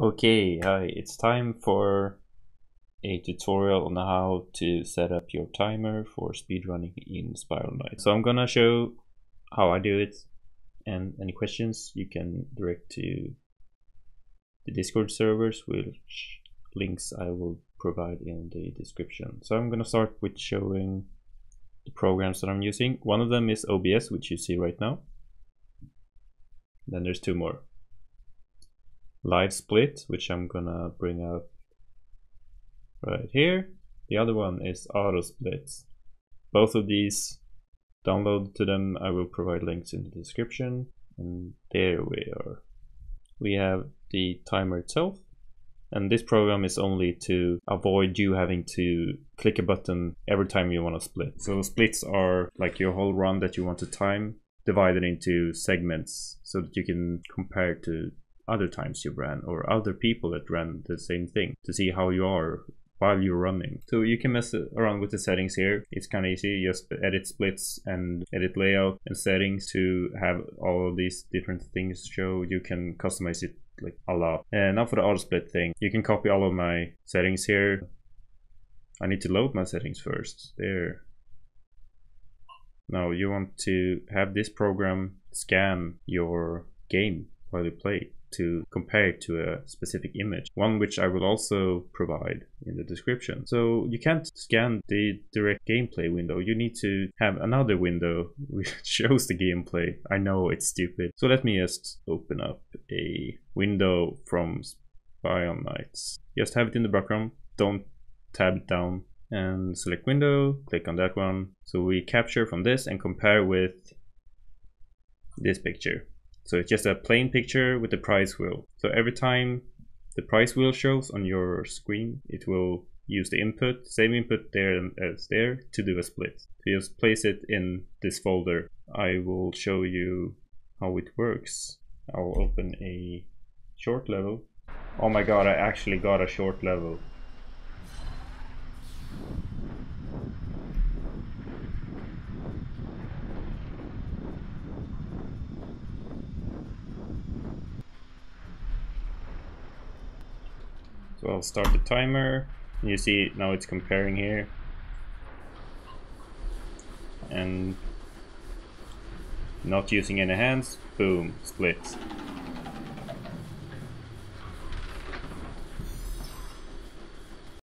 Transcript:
Okay, hi, it's time for a tutorial on how to set up your timer for speedrunning in Spiral Knight. So I'm gonna show how I do it and any questions you can direct to the Discord servers which links I will provide in the description. So I'm gonna start with showing the programs that I'm using. One of them is OBS which you see right now. Then there's two more LiveSplit, which I'm gonna bring up right here. The other one is AutoSplits. Both of these, download to them, I will provide links in the description. And there we are. We have the timer itself. And this program is only to avoid you having to click a button every time you want to split. So splits are like your whole run that you want to time divided into segments so that you can compare to other times you ran or other people that ran the same thing to see how you are while you're running. So you can mess around with the settings here. It's kind of easy. Just edit splits and edit layout and settings to have all these different things show. You can customize it like a lot. And now for the AutoSplit thing, you can copy all of my settings here. I need to load my settings first. There. Now you want to have this program scan your game while you play to compare it to a specific image, one which I will also provide in the description. So you can't scan the direct gameplay window, you need to have another window which shows the gameplay. I know it's stupid. So let me just open up a window from Spiral Knights. Just have it in the background, don't tab it down and select window, click on that one. So we capture from this and compare with this picture. So it's just a plain picture with the price wheel. So every time the price wheel shows on your screen, it will use the input, same input there as there to do a split. So just place it in this folder. I will show you how it works. I'll open a short level. Oh my god, I actually got a short level. So I'll start the timer. You see now it's comparing here. And not using any hands, boom, split.